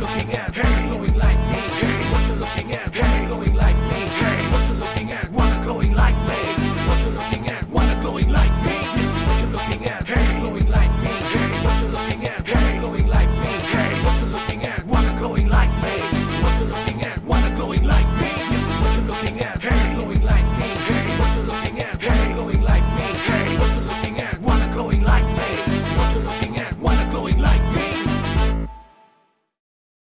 looking at. Hey,